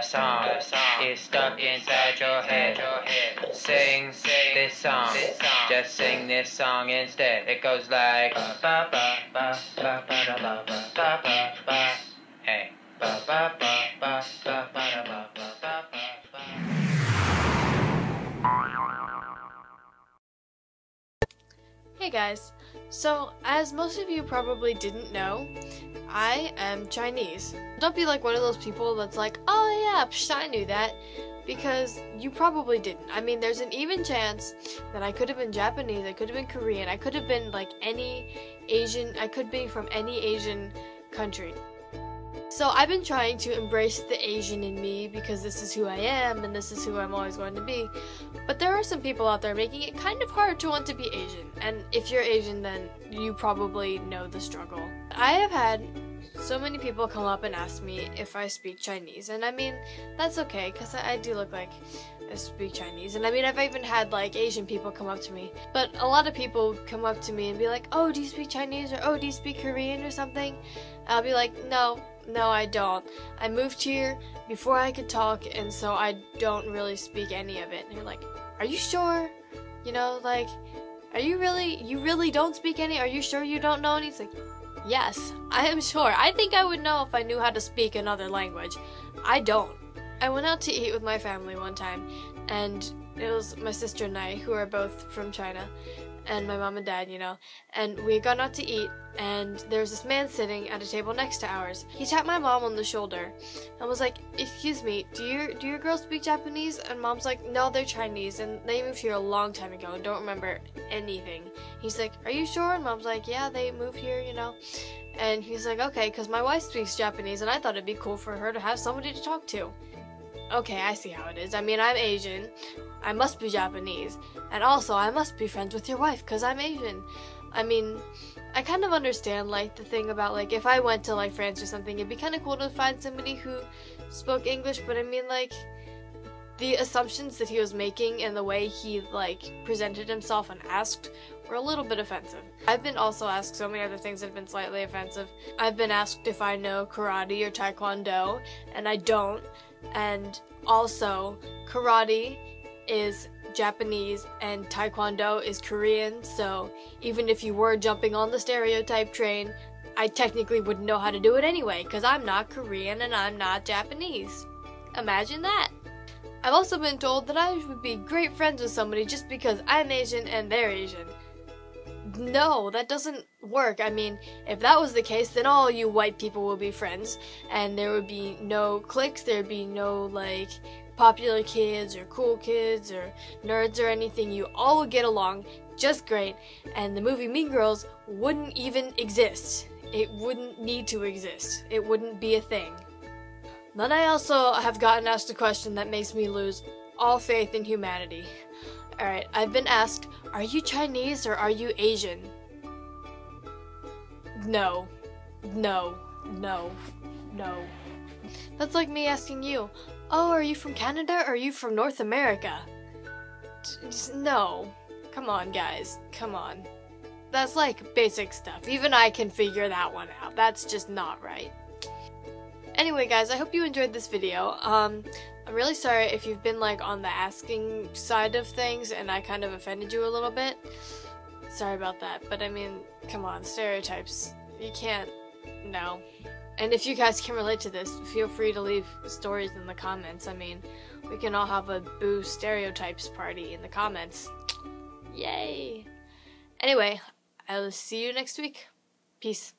love song is stuck inside your head. Sing this song, just sing this song instead. It goes like. Hey. Hey guys so as most of you probably didn't know, I am Chinese. Don't be like one of those people that's like, oh yeah, psh, I knew that, because you probably didn't. I mean, there's an even chance that I could have been Japanese, I could have been Korean, I could have been like any Asian, I could be from any Asian country. So I've been trying to embrace the Asian in me because this is who I am and this is who I'm always going to be. But there are some people out there making it kind of hard to want to be Asian. And if you're Asian, then you probably know the struggle. I have had so many people come up and ask me if I speak Chinese. And I mean, that's okay because I, I do look like I speak Chinese. And I mean, I've even had like Asian people come up to me. But a lot of people come up to me and be like, oh, do you speak Chinese? Or oh, do you speak Korean or something? I'll be like, no, no, I don't. I moved here before I could talk, and so I don't really speak any of it. And you're like, are you sure? You know, like, are you really, you really don't speak any? Are you sure you don't know any? Like, yes, I am sure. I think I would know if I knew how to speak another language. I don't. I went out to eat with my family one time, and it was my sister and I, who are both from China, and my mom and dad, you know. And we had gone out to eat, and there was this man sitting at a table next to ours. He tapped my mom on the shoulder and was like, "Excuse me, do your do your girls speak Japanese?" And mom's like, "No, they're Chinese, and they moved here a long time ago and don't remember anything." He's like, "Are you sure?" And mom's like, "Yeah, they moved here, you know." And he's like, "Okay, because my wife speaks Japanese, and I thought it'd be cool for her to have somebody to talk to." Okay, I see how it is. I mean, I'm Asian. I must be Japanese. And also, I must be friends with your wife because I'm Asian. I mean, I kind of understand, like, the thing about, like, if I went to, like, France or something, it'd be kind of cool to find somebody who spoke English, but I mean, like, the assumptions that he was making and the way he, like, presented himself and asked were a little bit offensive. I've been also asked so many other things that have been slightly offensive. I've been asked if I know karate or taekwondo, and I don't. And also, karate is Japanese and taekwondo is Korean, so even if you were jumping on the stereotype train, I technically wouldn't know how to do it anyway, because I'm not Korean and I'm not Japanese. Imagine that. I've also been told that I would be great friends with somebody just because I'm Asian and they're Asian. No, that doesn't work. I mean, if that was the case, then all you white people would be friends, and there would be no cliques, there'd be no, like, popular kids or cool kids or nerds or anything. You all would get along just great, and the movie Mean Girls wouldn't even exist. It wouldn't need to exist. It wouldn't be a thing. Then I also have gotten asked a question that makes me lose all faith in humanity. Alright, I've been asked, are you Chinese or are you Asian? No. No. No. No. That's like me asking you, oh, are you from Canada or are you from North America? Just, no. Come on, guys. Come on. That's like basic stuff. Even I can figure that one out. That's just not right. Anyway, guys, I hope you enjoyed this video. Um, I'm really sorry if you've been like on the asking side of things and I kind of offended you a little bit. Sorry about that, but I mean, come on, stereotypes. You can't, no. And if you guys can relate to this, feel free to leave stories in the comments. I mean, we can all have a boo stereotypes party in the comments. Yay! Anyway, I'll see you next week. Peace.